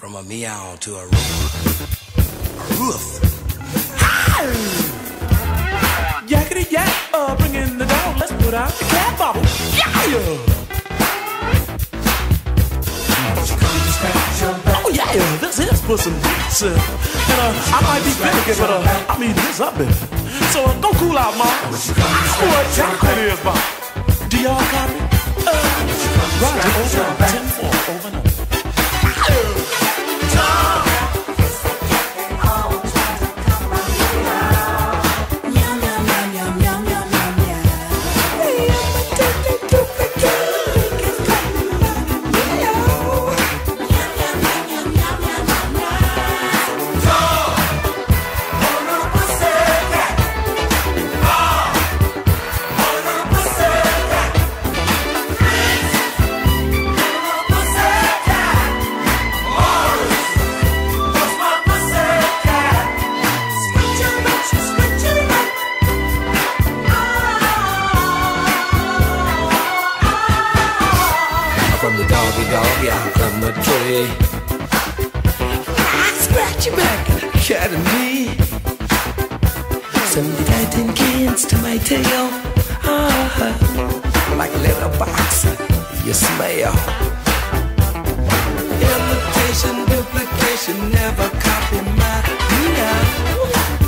From a meow to a roof. A roof. Yakety yak, uh, bring in the dog. Let's put out the cat bottle. Yeah! Oh yeah, this is for some. Uh, and uh, I might be finicky, but uh, I mean this up it. So uh, go cool out, mom. What time it is, Bob? Do y'all copy? Uh, Roger, over. Tree. I scratch your back, and me. Some tighten kids to my tail. Ah, like a little box, you smell. Imitation, duplication, never copy my meow.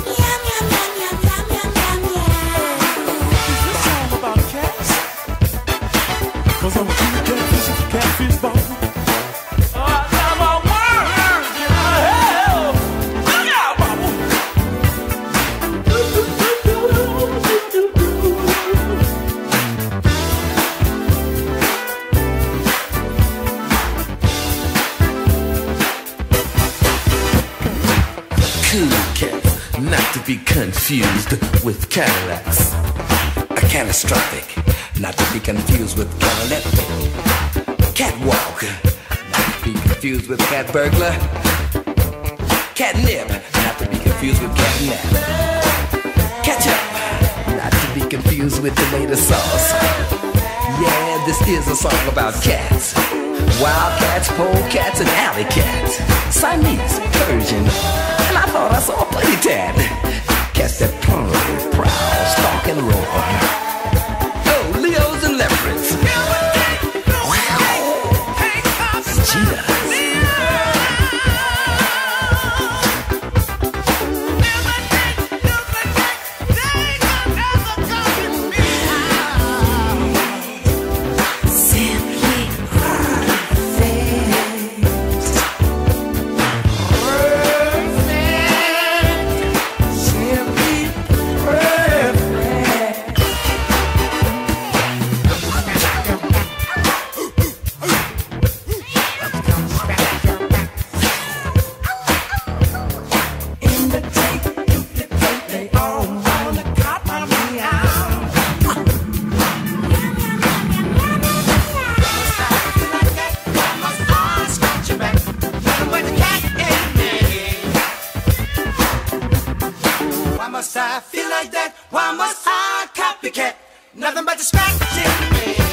To be confused with Cadillacs. A catastrophic, not to be confused with cataleptic. Catwalk, not to be confused with cat burglar. Catnip, not to be confused with catnap. Ketchup, not to be confused with tomato sauce. Yeah, this is a song about cats. Wild cats, polecats, and alley cats. Siamese, Persian, and I thought I saw a play I feel like that? Why must I copycat? Nothing but distracting me.